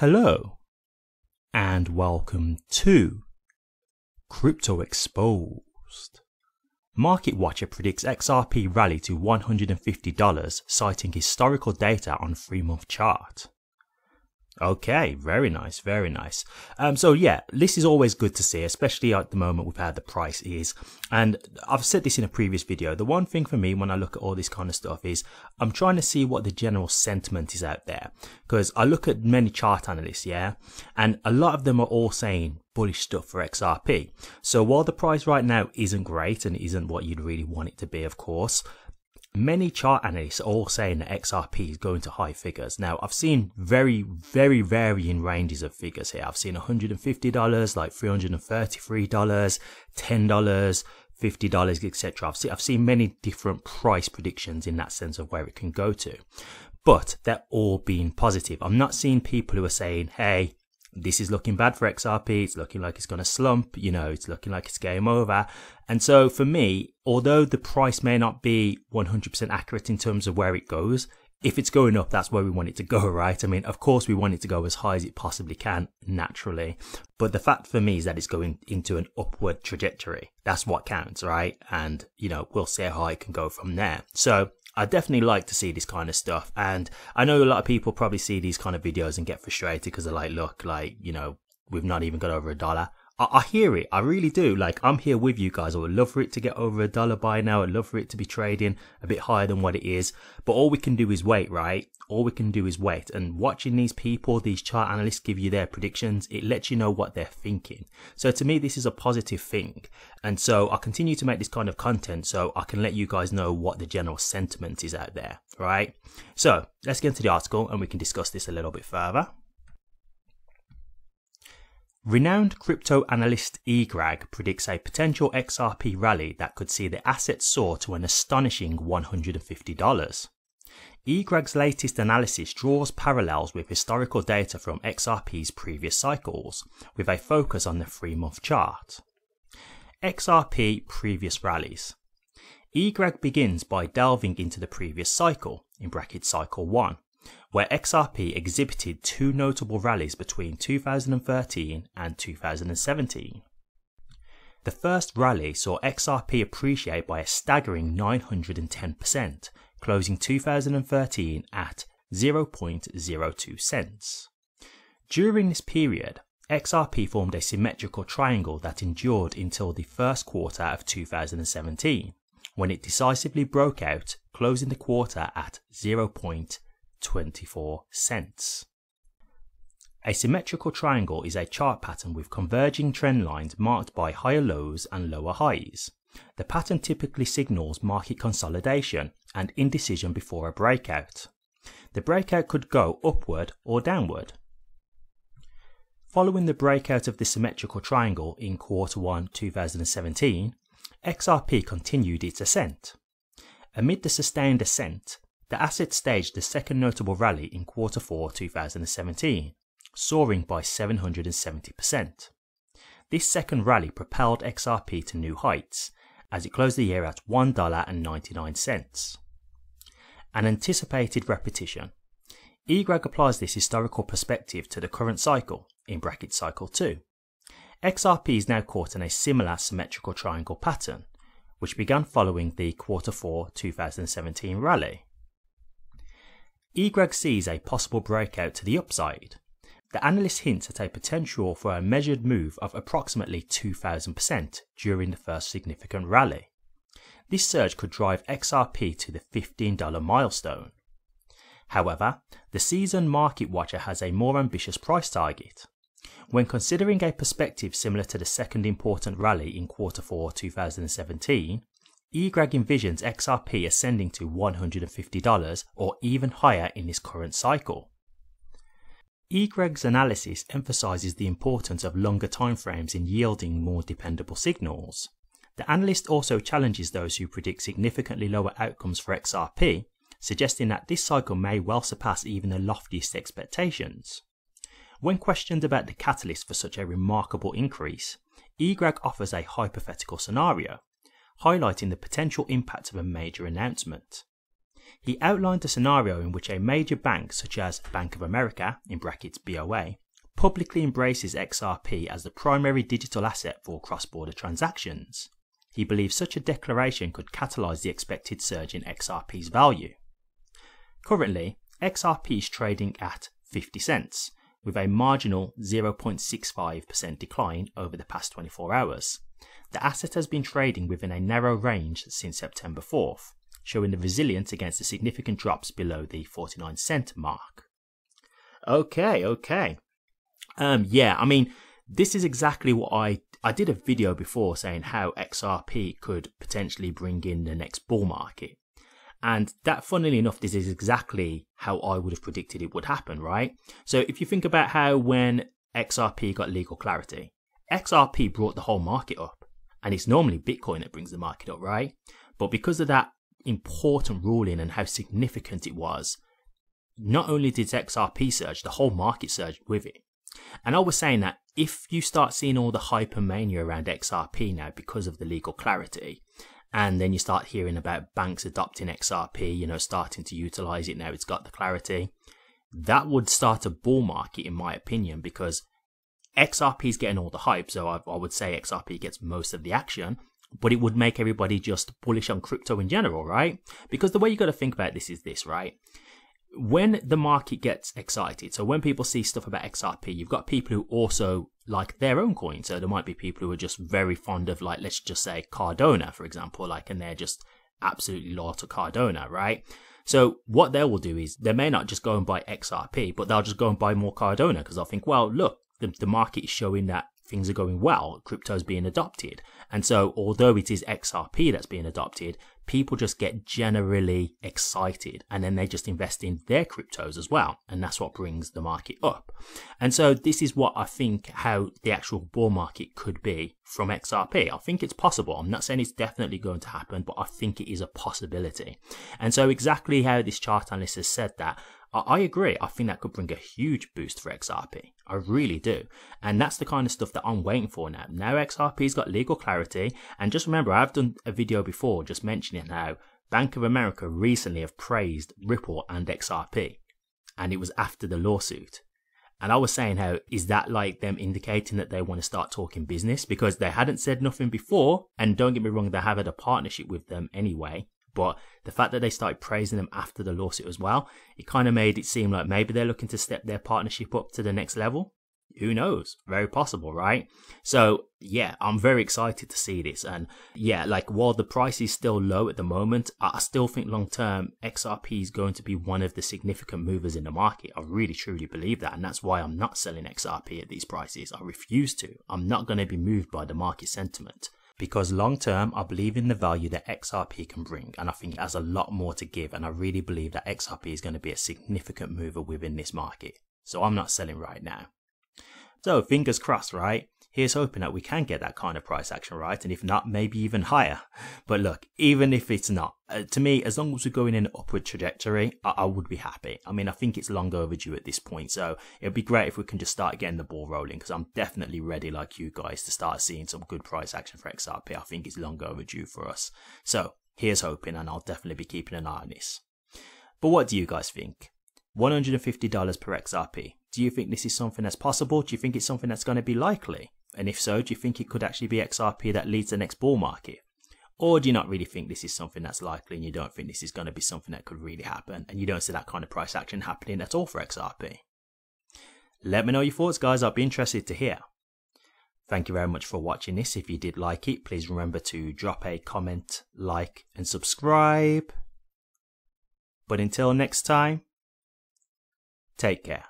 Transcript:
Hello, and welcome to Crypto Exposed. Market Watcher predicts XRP rally to $150, citing historical data on 3 month chart. Okay, very nice, very nice. Um, so yeah, this is always good to see, especially at the moment with how the price is. And I've said this in a previous video. The one thing for me when I look at all this kind of stuff is I'm trying to see what the general sentiment is out there. Because I look at many chart analysts, yeah, and a lot of them are all saying bullish stuff for XRP. So while the price right now isn't great and isn't what you'd really want it to be, of course, Many chart analysts are all saying that XRP is going to high figures. Now, I've seen very, very varying ranges of figures here. I've seen $150, like $333, $10, $50, etc. I've seen, I've seen many different price predictions in that sense of where it can go to. But they're all being positive. I'm not seeing people who are saying, hey, this is looking bad for XRP. It's looking like it's going to slump. You know, it's looking like it's game over. And so for me, although the price may not be 100% accurate in terms of where it goes, if it's going up, that's where we want it to go, right? I mean, of course, we want it to go as high as it possibly can, naturally. But the fact for me is that it's going into an upward trajectory. That's what counts, right? And, you know, we'll see how high it can go from there. So I definitely like to see this kind of stuff. And I know a lot of people probably see these kind of videos and get frustrated because they're like, look, like, you know, we've not even got over a dollar. I, I hear it. I really do. Like, I'm here with you guys. I would love for it to get over a dollar by now. I'd love for it to be trading a bit higher than what it is. But all we can do is wait, right? All we can do is wait. And watching these people, these chart analysts give you their predictions, it lets you know what they're thinking. So to me, this is a positive thing. And so I continue to make this kind of content so I can let you guys know what the general sentiment is out there, right? So let's get into the article and we can discuss this a little bit further. Renowned crypto analyst eGrag predicts a potential XRP rally that could see the asset soar to an astonishing $150. eGrag's latest analysis draws parallels with historical data from XRP's previous cycles, with a focus on the 3 month chart. XRP previous rallies. eGrag begins by delving into the previous cycle, in bracket cycle 1, where XRP exhibited two notable rallies between 2013 and 2017. The first rally saw XRP appreciate by a staggering 910%, closing 2013 at 0.02 cents. During this period, XRP formed a symmetrical triangle that endured until the first quarter of 2017, when it decisively broke out, closing the quarter at 0.02 24 cents. A symmetrical triangle is a chart pattern with converging trend lines marked by higher lows and lower highs. The pattern typically signals market consolidation and indecision before a breakout. The breakout could go upward or downward. Following the breakout of the symmetrical triangle in quarter 1 2017, XRP continued its ascent. Amid the sustained ascent, the asset staged the second notable rally in quarter four 2017, soaring by 770%. This second rally propelled XRP to new heights, as it closed the year at $1.99. An anticipated repetition. eGrag applies this historical perspective to the current cycle, in bracket cycle 2. XRP is now caught in a similar symmetrical triangle pattern, which began following the quarter 4 2017 rally. eGrag sees a possible breakout to the upside. The analyst hints at a potential for a measured move of approximately 2000% during the first significant rally. This surge could drive XRP to the $15 milestone. However, the seasoned market watcher has a more ambitious price target. When considering a perspective similar to the second important rally in quarter 4 2017, eGrag envisions XRP ascending to $150 or even higher in this current cycle. eGrag's analysis emphasizes the importance of longer timeframes in yielding more dependable signals. The analyst also challenges those who predict significantly lower outcomes for XRP, suggesting that this cycle may well surpass even the loftiest expectations. When questioned about the catalyst for such a remarkable increase, eGrag offers a hypothetical scenario highlighting the potential impact of a major announcement. He outlined a scenario in which a major bank such as Bank of America, in brackets BOA, publicly embraces XRP as the primary digital asset for cross-border transactions. He believes such a declaration could catalyze the expected surge in XRP's value. Currently, XRP is trading at 50 cents, with a marginal 0.65% decline over the past 24 hours. The asset has been trading within a narrow range since September 4th, showing the resilience against the significant drops below the 49 cent mark. Okay, okay. Um, yeah, I mean, this is exactly what I I did a video before saying how XRP could potentially bring in the next bull market. And that, funnily enough, this is exactly how I would have predicted it would happen, right? So if you think about how when XRP got legal clarity, XRP brought the whole market up. And it's normally Bitcoin that brings the market up, right? But because of that important ruling and how significant it was, not only did XRP surge, the whole market surged with it. And I was saying that if you start seeing all the hypermania around XRP now because of the legal clarity, and then you start hearing about banks adopting XRP, you know, starting to utilize it now it's got the clarity, that would start a bull market, in my opinion, because XRP is getting all the hype. So I, I would say XRP gets most of the action, but it would make everybody just bullish on crypto in general, right? Because the way you got to think about this is this, right? when the market gets excited, so when people see stuff about XRP, you've got people who also like their own coin. So there might be people who are just very fond of, like, let's just say Cardano, for example, like, and they're just absolutely loyal to Cardano, right? So what they will do is they may not just go and buy XRP, but they'll just go and buy more Cardano because they'll think, well, look, the, the market is showing that things are going well, crypto is being adopted. And so, although it is XRP that's being adopted, people just get generally excited and then they just invest in their cryptos as well. And that's what brings the market up. And so, this is what I think how the actual bull market could be from XRP. I think it's possible. I'm not saying it's definitely going to happen, but I think it is a possibility. And so, exactly how this chart analyst has said that, I agree. I think that could bring a huge boost for XRP. I really do. And that's the kind of stuff that I'm waiting for now. Now XRP's got legal clarity. And just remember, I've done a video before just mentioning how Bank of America recently have praised Ripple and XRP. And it was after the lawsuit. And I was saying how is that like them indicating that they want to start talking business because they hadn't said nothing before. And don't get me wrong, they have had a partnership with them anyway. But the fact that they started praising them after the lawsuit as well, it kind of made it seem like maybe they're looking to step their partnership up to the next level. Who knows? Very possible, right? So, yeah, I'm very excited to see this. And yeah, like while the price is still low at the moment, I still think long term XRP is going to be one of the significant movers in the market. I really truly believe that. And that's why I'm not selling XRP at these prices. I refuse to. I'm not going to be moved by the market sentiment because long term, I believe in the value that XRP can bring, and I think it has a lot more to give. And I really believe that XRP is going to be a significant mover within this market. So I'm not selling right now. So fingers crossed, right? Here's hoping that we can get that kind of price action right, and if not, maybe even higher. But look, even if it's not, uh, to me, as long as we're going in an upward trajectory, I-, I would be happy. I mean, I think it's long overdue at this point, so it'd be great if we can just start getting the ball rolling because I'm definitely ready, like you guys, to start seeing some good price action for XRP. I think it's long overdue for us. So here's hoping, and I'll definitely be keeping an eye on this. But what do you guys think? $150 per XRP. Do you think this is something that's possible? Do you think it's something that's going to be likely? And if so, do you think it could actually be XRP that leads the next bull market? Or do you not really think this is something that's likely and you don't think this is going to be something that could really happen and you don't see that kind of price action happening at all for XRP? Let me know your thoughts, guys. I'd be interested to hear. Thank you very much for watching this. If you did like it, please remember to drop a comment, like, and subscribe. But until next time, take care.